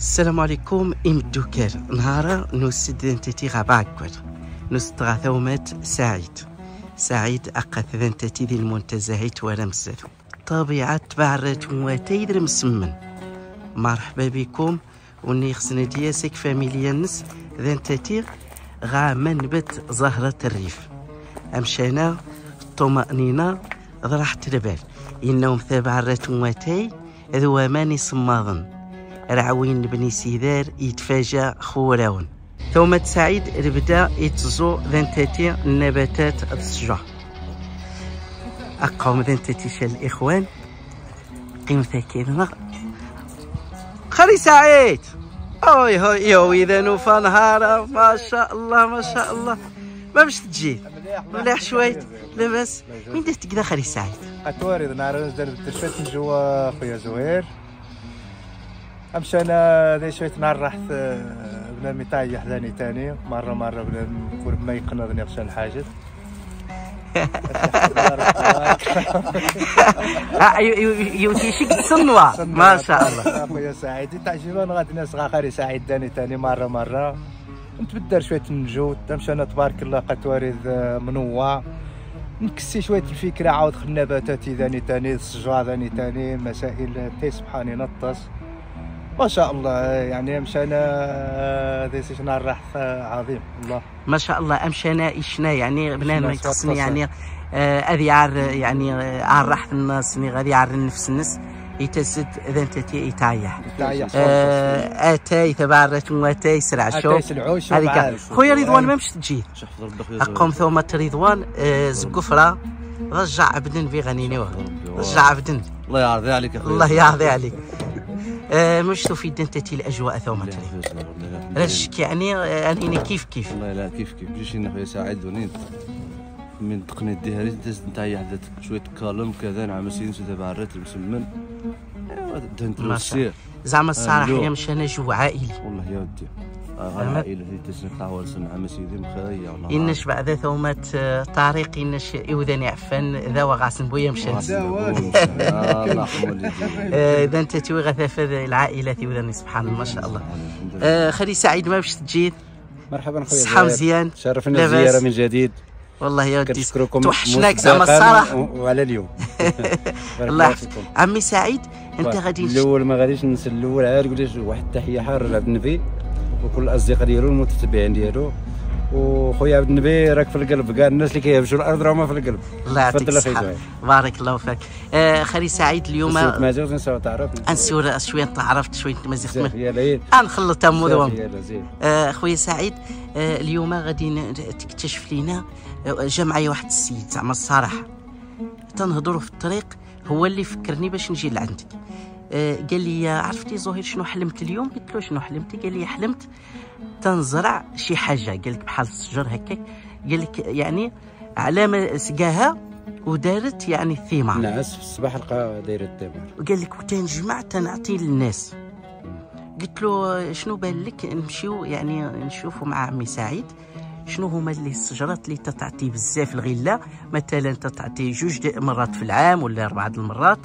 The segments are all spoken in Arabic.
السلام عليكم إمدو كير نهارا نوسد انتتي غاباكور نستغى ثومات سعيد. سعيد أقا ثنتتي ذي المنتزهيت مزادو طبيعة بعرت مواتيدر مسمن. مرحبا بكم. وني خصنا دياسك فاميليا نس. ذنتتي غا منبت زهرة الريف. أمشينا طمأنينة ضرح تربال إنهم ثابع راتمواتي ذو ماني صماضن. رعوين بني سيدار يتفاجأ خوراون. ثم سعيد ربدا يتزو ذنتاتي النباتات الشجر أقوم ذنتاتي شال الإخوان. قيم ثاكينا خلي سعيد. أوي هوي يو اذا نوفا نهار ما شاء الله ما شاء الله. ما باش تجي. مليح شوية. لاباس. وين درت كذا خلي سعيد؟ اتوارد نهار درت من جوا خويا زهير. امشي أنا شوية نهار رحت بلا ميطاي حداني تاني مرة مرة بلا نكون ما يقنضني غشان الحاجات يوتيشك صنوة ما شاء الله. خويا سعيد تعجبان غادي ناس غاخري سعيد داني تاني مرة مرة. نتبدل شوية النجود تمشي أنا تبارك الله قطواري منوع. نكسي شوية الفكرة عاود خل نباتات ذاني تاني الشجره ذاني تاني مسائل تي سبحاني نطس. ما شاء الله يعني مشينا ذي نهار راح عظيم. الله. ما شاء الله أمشينا إشنا يعني بنادم يتقصني يعني اذي عار يعني عار راحة الناس غادي عار النفس الناس يتسد إذا أنت يتعيح أتاي تبارك وأتاي يسرع شو. هذيك خويا رضوان ما مش تجي؟ أقوم ثم رضوان زقفره رجع عبدن في غنيني رجع عبدن. الله يعرضي عليك الله يعرضي عليك. آه مش تفيد انت الاجواء ثوما رشك يعني اني كيف كيف؟ والله لا كيف كيف. جيش خويا سعيد ونين من تقني الدهري تز نتاع حدث شوية كالم كذا نعم سين سودا بعرات المسلمن أيوا دهنت السير زعما الصراحة مش أنا جو عائلي. والله يا ودي. عائلة هي تسنك عوال سن عم سيدي مخيا. والله إنش بعد ثومات طريق إنش يوذني عفن ذا وغاسن بويا مشان. الله إذا أنت توي غثافة العائلة يوذني سبحان الله ما شاء الله. خلي سعيد ما باش تجي مرحبا خويا صحة مزيان شرفنا الزيارة من جديد. والله يا ودي كنشكركم توحشناك زعما الصراحة. وعلى اليوم. الله يحفظك. عمي سعيد أنت غادي الأول ما غاديش ننسى الأول عاد نقول واحد التحية حارة لعبد النبي. وكل الاصدقاء ديالو المتتبعين ديالو. وخويا عبد النبي راك في القلب كاع الناس اللي كيهبشوا الأرض راهما في القلب. الله يعطيك الصحة. بارك الله فيك. آه خلي سعيد اليوم. مازال نساو تعرف نسور شوية تعرفت شوية مازال نخلط تمو آه خويا سعيد آه اليوم غادي تكتشف لينا جمعيه واحد السيد زعما الصراحة. تنهضروا في الطريق هو اللي فكرني باش نجي لعندك. آه قال لي عرفتي زهير شنو حلمت اليوم؟ قلت له شنو حلمتي؟ قال لي حلمت تنزرع شي حاجة. قال لك بحال الشجر هكاك. قال لك يعني علامه سقاها ودارت يعني الثمار. نعس في الصباح لقى دايرة الثمار. وقال لك وتنجمع تنعطي للناس. قلت له شنو بان لك؟ نمشيو يعني نشوفوا مع عمي سعيد. شنو هما اللي الشجرات اللي تتعطي بزاف الغله مثلا تتعطي جوج مرات في العام ولا أربعة المرات.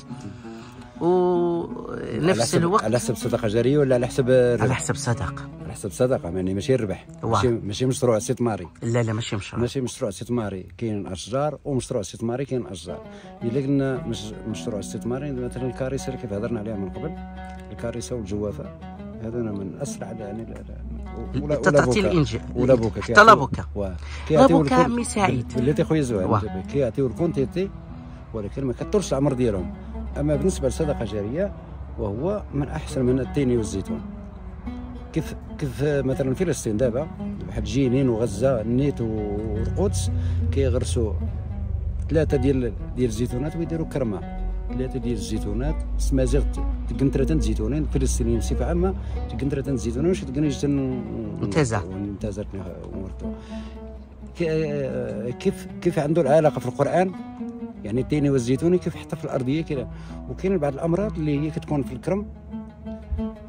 ونفس الوقت على حسب صدقه جاريه ولا على حسب على حسب صدقه على حسب صدقه يعني ماشي الربح ماشي ماشي مشروع استثماري لا لا ماشي مشروع. ماشي مشروع استثماري كاين أشجار ومشروع استثماري كاين أشجار. إلا قلنا مش مشروع استثماري مثلا الكارثة اللي كيف هضرنا عليها من قبل الكارثة والجوافة هذونا من أسرع يعني ولا تعطي الإنجاز. ولا بوكا حتى لا بوكا. لا بوكا عمي سعيد بلاتي خويا زوين كيعطيو ال quantité ولكن ما كثرش العمر ديالهم. أما بالنسبة للصدقه جارية وهو من أحسن من التين والزيتون. كيف كيف مثلا فلسطين دابا بحال جينين وغزة النيت والقدس كيغرسوا ثلاثة ديال ديال الزيتونات ويديروا كرمة. ثلاثة ديال الزيتونات مازال تقنترة الزيتونين فلسطينيين بصفة عامة تقنترة الزيتونين واش تقنيش ممتازة. ممتازه كيف كيف عنده العلاقة في القرآن؟ يعني التيني والزيتوني كيف حتى في الأرضية كده. وكاين بعض الأمراض اللي هي كتكون في الكرم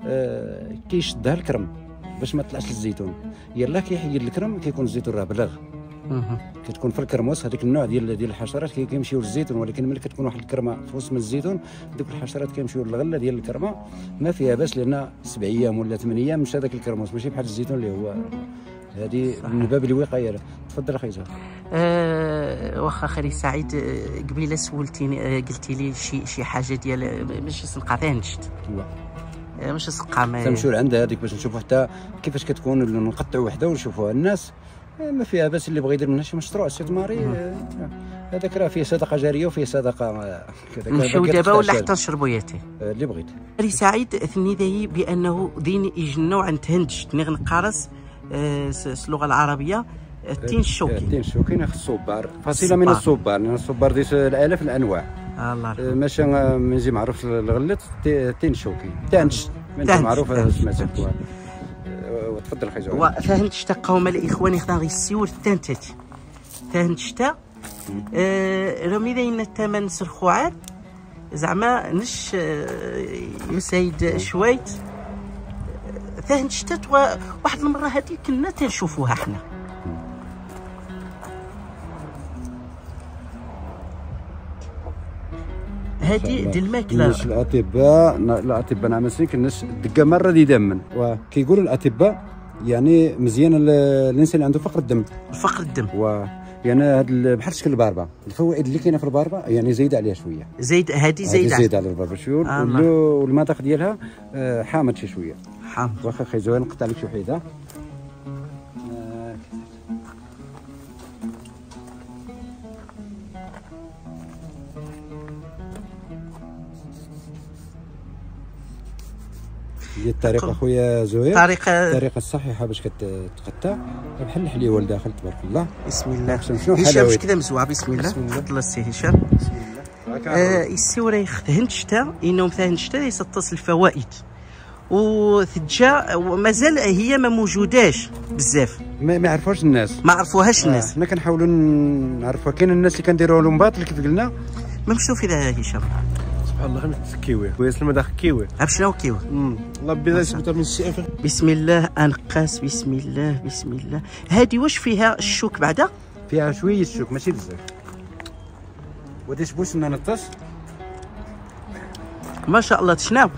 آه كيشدها الكرم باش ما طلعش الزيتون. يلا كيحيد الكرم كيكون الزيتون راه بلغ. كتكون في الكرموس هذيك النوع ديال ديال الحشرات كي- كيمشيو للزيتون ولكن ملي كتكون واحد الكرمة في وسط من الزيتون دوك الحشرات كيمشيو للغلة ديال الكرمة. ما فيها باس لأن سبع أيام ولا ثمان أيام مشى هذاك الكرموس. ماشي بحال الزيتون اللي هو هذه من باب الوقاية. تفضل أخي زهر أه واخا خالي سعيد آه، قبيله سولتيني آه، قلتي لي شي شي حاجة ديال آه، ماشي سنقا فيها نشت. ماشي سنقا ما تمشيو لعندها هذيك باش نشوفوا حتى كيفاش كتكون نقطعوا وحدة ونشوفوها. الناس ما فيها باس اللي بغى يدير منها شي مشروع سيد ماري آه، هذاك راه فيه صدقة جارية وفيه صدقة نمشيو دابا ولا حتى نشربوا ياتي اللي بغيت. سعيد ثني ذي بأنه دين يجنوا عن تهنج نغ نقارس آه، س- س- اللغة العربية التين الشوكي التين الشوكي ناخذ الصبار. فصيله من الصبار. لأن الصبار ديس الالاف الأنواع. الله يرحمه. ماشي آه، مزي معروف الغلط التي- التين الشوكي تانش. من معروف تانش، سمعت تانش. وتفضل زهر وفهمت شتا قوم الإخوان خدا غي السيور تانتاتي فهمت شتا؟ رمي ذين الثمن سرخوعات. زعما نش يسيد شويت. فهمت شتا توا- واحد المرة هذيك كنا تنشوفوها حنا. هذه ديال الماكلة. الناس الأطباء الأطباء نعم الناس الدقه مرة دي دما وكيقولوا الأطباء يعني مزيان ال- الإنسان اللي عنده فقر الدم. فقر الدم. و يعني هاد ال- بحال شكل الباربة. الفوائد اللي كاينة في الباربة يعني زايدة عليها شوية. زيد هذه زايدة. زايدة على الباربة. شوية آه،. والمذاق ديالها آه، حامض شي شوية. حامض واخا أخي زوين نقطع لك شي وحيدة. آه، هي الطريقة اخويا زهير طريقه الطريقة الصحيحة باش كتقطع بحال الحليوه لداخل تبارك الله. بسم الله. هشام حلاوة؟ اش كذا مزوعه بسم الله. بسم الله. تفضل السي هشام. آه السورة يخدهن شتا انهم ثاهن شتا يسطس الفوائد. وثجا ومازال هي ما موجوداش بزاف. ما ما يعرفوش الناس. ما عرفوهاش الناس. حنا كنحاولوا نعرفوها. كاين الناس اللي كنديروا لهم باطل كيف قلنا؟ ما نشوف اذا هشام سبحان الله خمس كيوي ويسلم داخل كيوي عرف شنو كيو الله بيضا يثبت من السقف بسم الله أنقاس بسم الله بسم الله. هذه واش فيها الشوك بعدا؟ فيها شوية الشوك ماشي بزاف. وديش بوش ننطس ما شاء الله تشناو؟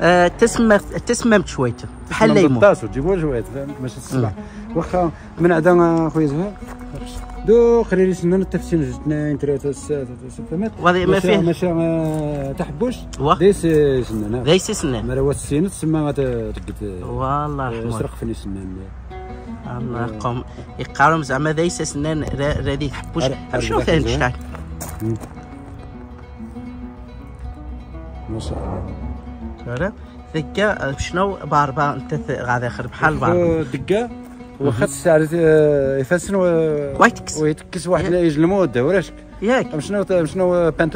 آه تسمى تسممت شويته بحال ليمون. ننطس وتجيبوا جوات فهمت باش تصبح واخا من عدا خويا زهير. دو خلي لي سنان التفسير جوج اثنين ثلاثة ستة فهمت وهذا ما فيه؟ ماشي ما تحبوش. ديس سنان. ليس سنان. مروات السين تسمى تقد والله يرحمه سرق فيني سنان. الله يرحم يقارم زعما ليس سنان را- رادي حبوش أر- عرف شنو أرجع فهمت كذا. شتا ما شاء الله. عرف ثكا شنو؟ باربا انت غادي يخرب بحال باربا. دقة وخا الساعة يفسن ويتكس. ويتكس واحد يجلمو الدوراشك ياك. شنو شنو بانتو